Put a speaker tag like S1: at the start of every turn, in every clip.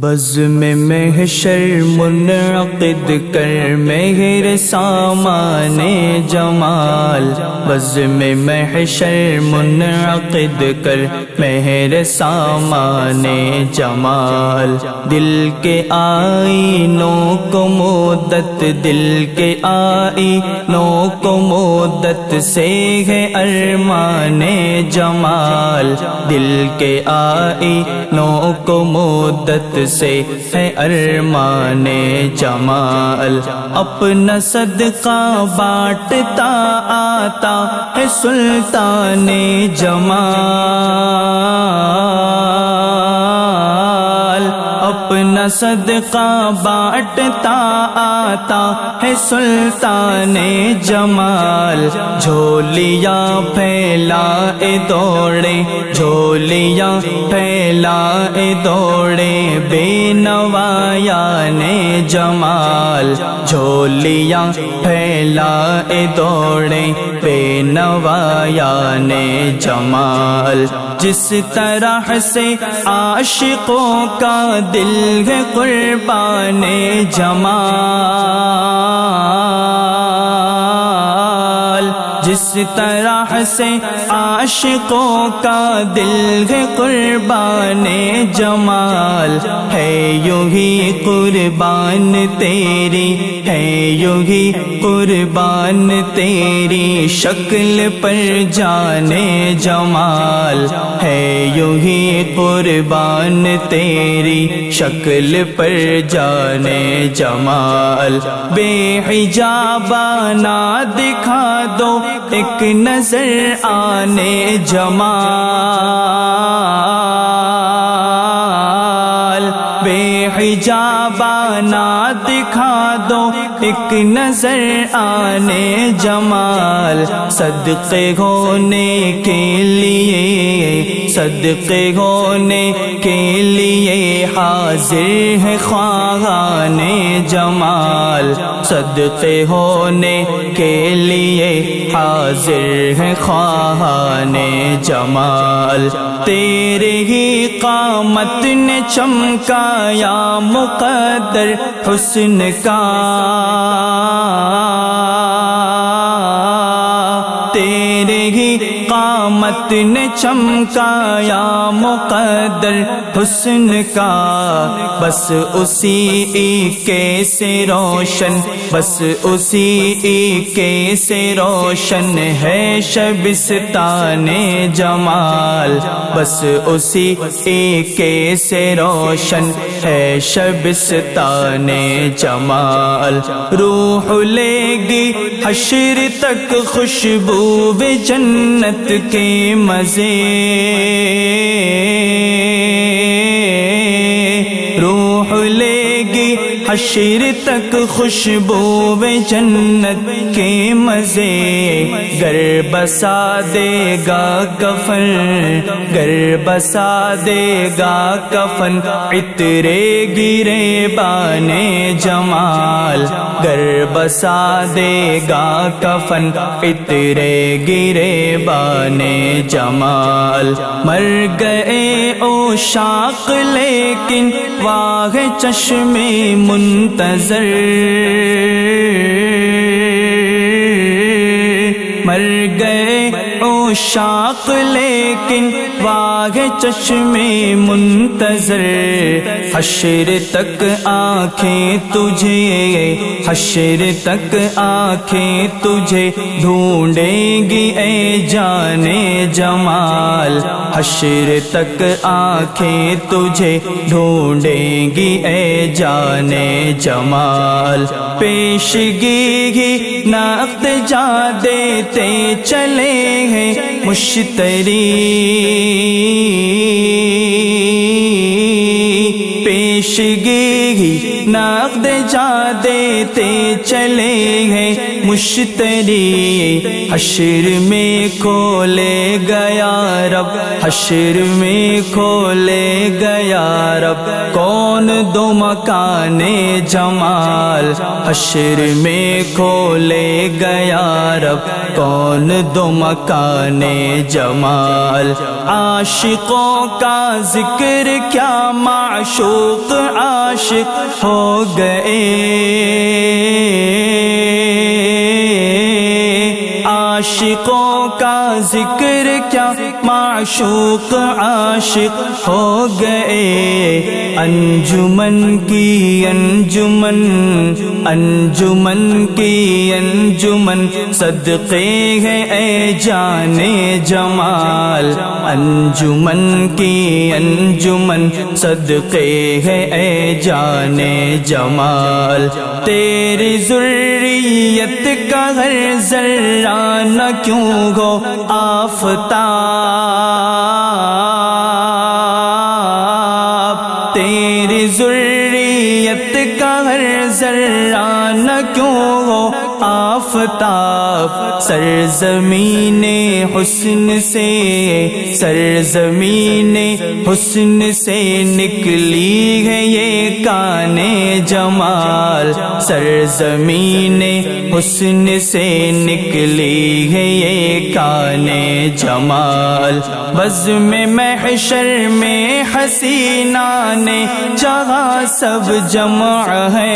S1: बज में महशर मुनक़द कर मेहर सामाने जमाल। बज में महशर मुनक़द कर मेहर सामाने जमाल। दिल के आई नो को मोदत, दिल के आई नो को मोदत से है अरमान जमाल। दिल के आई नो को मोदत से है अरमाने जमाल। अपना सदका बांटता आता है सुल्तान जमाल। अपना सदका बांटता आता है सुल्तान जमाल। झोलियाँ फैला ए दौड़े, झोलिया फैला ए दौड़े, बेनवाया ने जमाल। झोलिया फैला ए दौड़े, बेनवाया ने जमाल। जिस तरह से आशिकों का दिल है कुर्बान जमाल जिस तरह से आशिकों का दिल है कुर्बान जमाल। है यूँ ही कुर्बान तेरी, है यूँ ही कुर्बान तेरी, शक्ल पर जाने जमाल। है यूँ ही कुर्बान तेरी शक्ल पर जाने जमाल। बेहिजाबाना दिखा दो एक नज़र आने जमाल। बेहिजाबाना दिखा दो एक नज़र आने जमाल सदक़े होने के लिए, सदक़े होने के लिए हाजिर है ख्वाहाने जमाल सदक़े होने के लिए हाजिर है ख्वाहाने जमाल। तेरे ही कामत ने चमकाया मुकद्दर हुस्न का तेरे ही कामत ने चमकाया मुकद्दर हुस्न का बस उसी के से रोशन, बस उसी के से रोशन है शबिस्ताने जमाल, बस उसी के से रोशन है शबिस्ताने जमाल। रूह लेगी हशर तक खुशबू जन्नत के मज़े। हशर तक खुशबू जन्नत के मज़े। गर बसा देगा कफन गर बसा देगा कफन। इतरे गिरे बाने जमाल गर बसा देगा कफन। इतरे गिरे बाने जमाल। मर गए ओ शाक लेकिन वाह चश्मे मुंतजर। मर गए ओ लेकिन वाह चश्मे मुंतजर। हशर तक आँखें तुझे, हशर तक आँखें तुझे ढूंढेंगी ए जाने जमाल। हशर तक आँखें तुझे ढूंढेंगी ए जाने जमाल। पेशगी ही नक्त जा देते चले हैं मुश्तरी पेशगी नकद जा देते चले हैं। मुश्तरी हशर में खोले गया रब, हशर में खोले गया रब। कौन दो मकाने जमाल, हशर में खोले गया रब। कौन दो मकाने जमाल। आशिकों का ज़िक्र क्या माशूक आशिक हो गए? आशिकों का ज़िक्र क्या? माशूक आशिक हो गए। अंजुमन की अंजुमन अंजुमन की अंजुमन। सदक़े है ए जाने जमाल। अंजुमन की अंजुमन, सदक़े है ए जाने जमाल। तेरी जुर्रियत का हर जर्रा न क्यों गो आफता? तेरी जुर्रियत का हर जर्रा न क्यों हो आफताब सरजमीन हुस्न से, सरजमीन हुस्न से निकली है ये काने जमाल। सरजमीन हुस्न से निकली है ये काने जमाल। बज में महशर में हसीना ने जहाँ सब जमा है।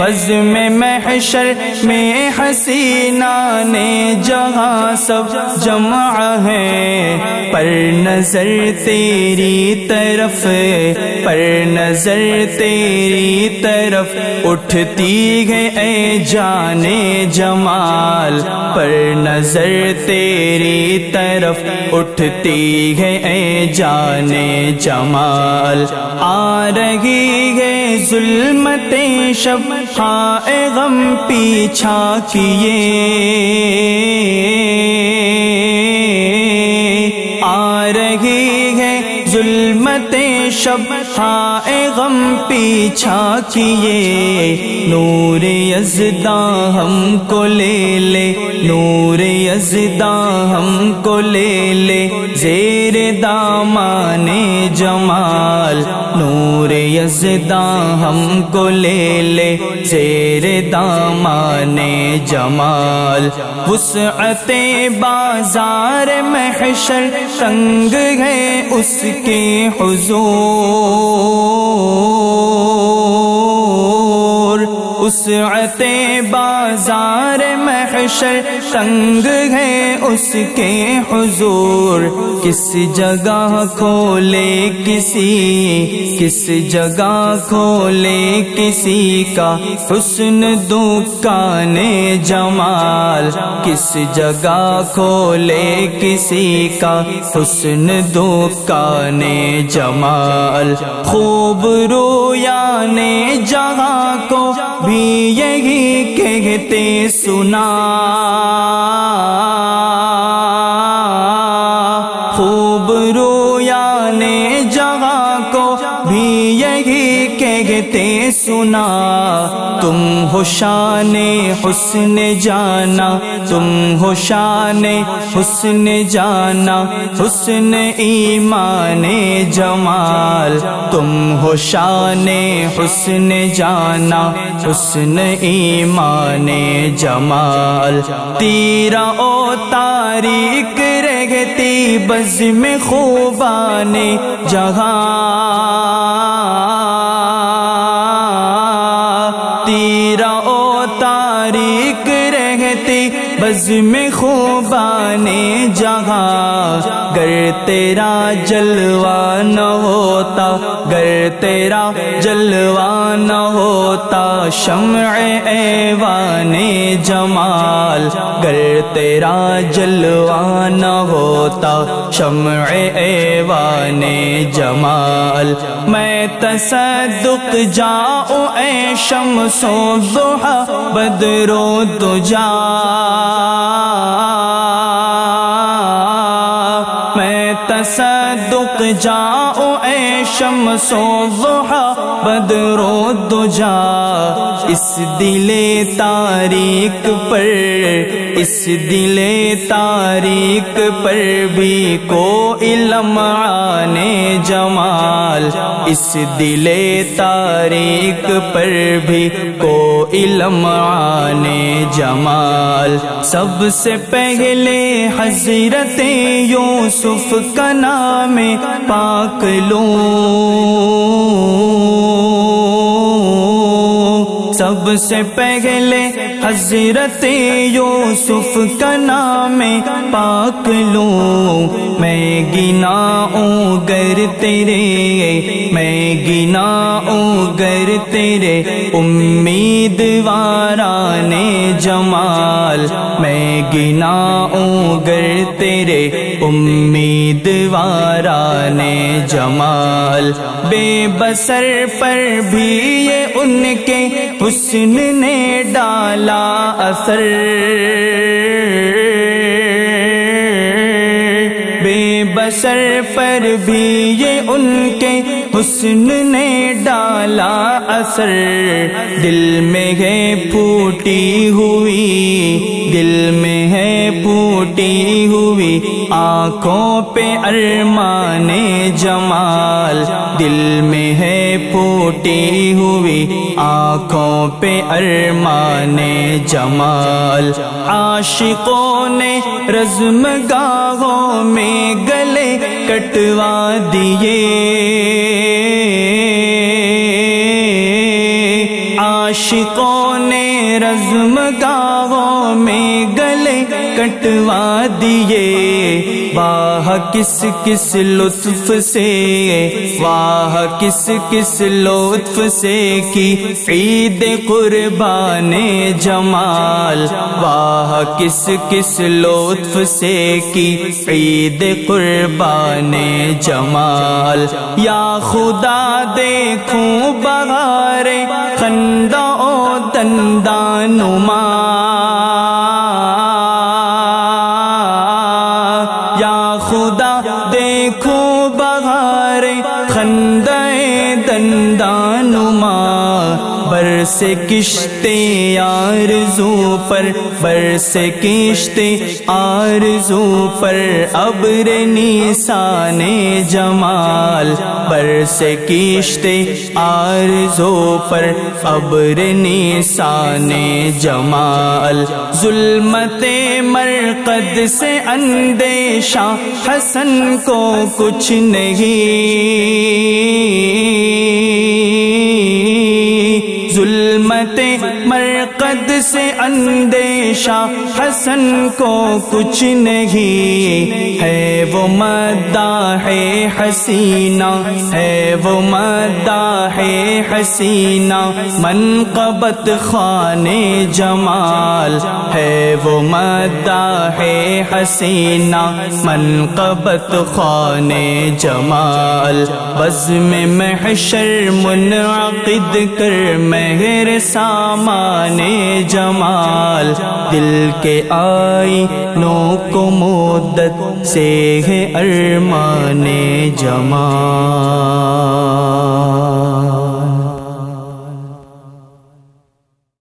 S1: बज में महशर में हसीना ने जहाँ सब जमा है, पर नज़र तेरी तरफ़, पर नज़र तेरी तरफ़ उठती है ए जाने जमाल, पर नज़र तेरी तरफ़ उठती है ए जाने जमाल। आ रही है जुल्मतें शब हाए गम पीछा किए। आ रही है जुल्मतें शब। हाए गम पीछा किए। नूर यजदा हमको ले ले। नूर यजदा हमको ले ले। जेर दामाने जमाल। नूर यजदा हमको ले ले जेर दामाने जमाल। वसअते बाज़ार महशर तंग है उसके हुजूर। उसअते बाज़ार महशर तंग है उसके हुजूर। किस जगह खोले किसी, किस जगह खोले किसी का हुस्न दुकाने जमाल। किस जगह खोले किसी का हुस्न दुकाने जमाल। खूब रोयाने जगह को भी यही कहते सुना। सुना तुम हो शान हुस्न जाना। तुम हो शान हुस्न जाना। हुस्न ईमान जमाल। तुम हो शान हुस्न जाना। हुस्न ईमान जमाल। तीरा ओ तारीख रहती बज में खूबाने। जहाँ तेरा जलवा न होता गर तेरा जलवा न होता शम्र ऐवाने जमाल। गर तेरा जलवा न होता शम्र ऐवाने जमाल। मैं तस तसदुक जाऊँ ऐ शमसो दुहा, बदरो तुझा तसदुक जाओ ए शमसो बदरो दुजा। इस दिले तारीख पर, इस दिले तारीख पर भी को इलम आने जमाल। इस दिले तारीख पर भी को इलम आने जमाल। सबसे पहले हज़रत यूसुफ का नाम पाक लो। सबसे पहले हज़रत यूसुफ का नाम पाक लो। मैं गिनाऊं गर तेरे, मैं गिनाऊं गर तेरे। उम्मीदवाराने जमाल, मैं गिनाऊं गर तेरे। उम्मीदवाराने जमाल। बेबसर पर भी ये उनके हुस्न ने डाला असर। बेबसर पर भी ये उनके हुस्न ने डाला असर। दिल में है फूटी हुई, दिल में है फूटी आँखों पे अरमाने जमाल, दिल में है फूटी हुई आँखों पे अरमाने जमाल। आशिकों ने रज्म गाहों में गले कटवा दिए। आशिकों ने रज्म गाहों में गले कटवा दिए। वाह किस किस लुत्फ से वाह किस किस लुत्फ से की? ईद कुर्बान जमाल। वाह किस किस लुत्फ से की? ईद कुर्बान जमाल। या खुदा देखूँ बहारे खंदा ओ दंदानुमा बरसे किश्ते आरज़ू पर, बरसे किश्ते आरज़ू पर। अब्र निशाने जमाल, बरसे किश्ते आरज़ू पर। अब्र निशाने जमाल। जुल्मते मरकद से अंदेशा, हसन को कुछ नहीं। से अंदेशा हसन को कुछ नहीं है वो मदा है हसीना है वो मदा है हसीना मनकबत खाने जमाल है वो मदा है हसीना मनकबत खाने जमाल बज में महशर मुनक़िद कर महर सामाने जमाल दिल के आई नो को मुद्दत से है अरमाने जमाल